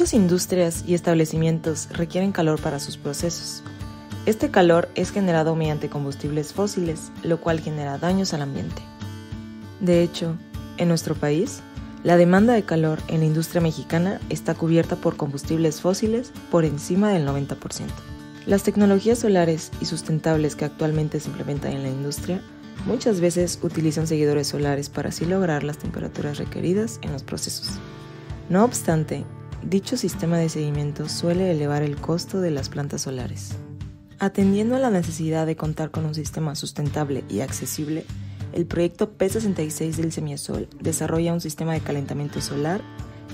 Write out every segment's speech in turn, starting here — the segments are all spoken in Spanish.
Muchas industrias y establecimientos requieren calor para sus procesos. Este calor es generado mediante combustibles fósiles, lo cual genera daños al ambiente. De hecho, en nuestro país, la demanda de calor en la industria mexicana está cubierta por combustibles fósiles por encima del 90%. Las tecnologías solares y sustentables que actualmente se implementan en la industria muchas veces utilizan seguidores solares para así lograr las temperaturas requeridas en los procesos. No obstante, dicho sistema de seguimiento suele elevar el costo de las plantas solares. Atendiendo a la necesidad de contar con un sistema sustentable y accesible, el proyecto P66 del Semiasol desarrolla un sistema de calentamiento solar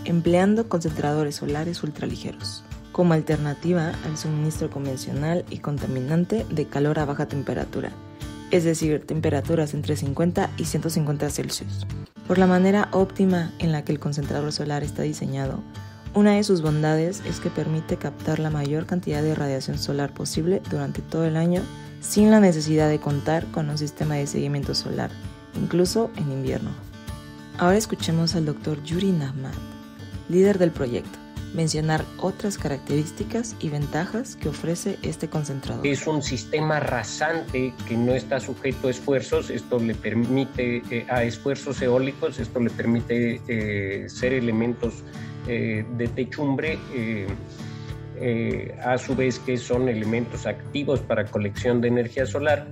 empleando concentradores solares ultraligeros como alternativa al suministro convencional y contaminante de calor a baja temperatura, es decir, temperaturas entre 50 y 150 Celsius. Por la manera óptima en la que el concentrador solar está diseñado, una de sus bondades es que permite captar la mayor cantidad de radiación solar posible durante todo el año sin la necesidad de contar con un sistema de seguimiento solar, incluso en invierno. Ahora escuchemos al doctor Yuri Nahmat, líder del proyecto mencionar otras características y ventajas que ofrece este concentrador. Es un sistema rasante que no está sujeto a esfuerzos, esto le permite eh, a esfuerzos eólicos, esto le permite eh, ser elementos de techumbre. a su vez que son elementos activos para colección de energía solar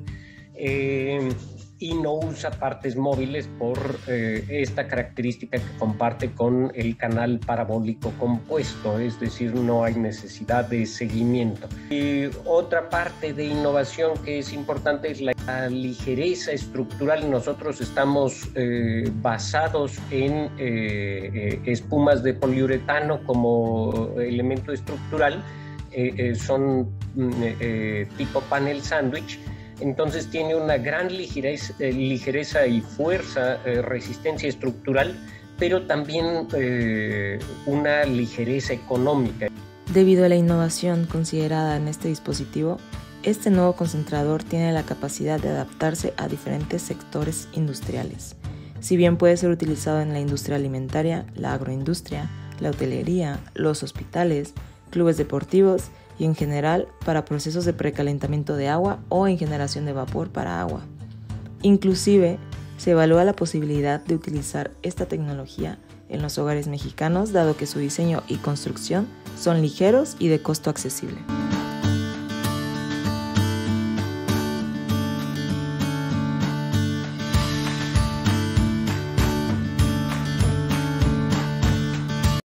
y no usa partes móviles por eh, esta característica que comparte con el canal parabólico compuesto, es decir, no hay necesidad de seguimiento. Y otra parte de innovación que es importante es la ligereza estructural. Nosotros estamos eh, basados en eh, espumas de poliuretano como elemento estructural, son mm, tipo panel sándwich entonces tiene una gran ligereza, ligereza y fuerza, eh, resistencia estructural, pero también eh, una ligereza económica. Debido a la innovación considerada en este dispositivo, este nuevo concentrador tiene la capacidad de adaptarse a diferentes sectores industriales. Si bien puede ser utilizado en la industria alimentaria, la agroindustria, la hotelería, los hospitales, clubes deportivos y en general para procesos de precalentamiento de agua o en generación de vapor para agua. Inclusive se evalúa la posibilidad de utilizar esta tecnología en los hogares mexicanos dado que su diseño y construcción son ligeros y de costo accesible.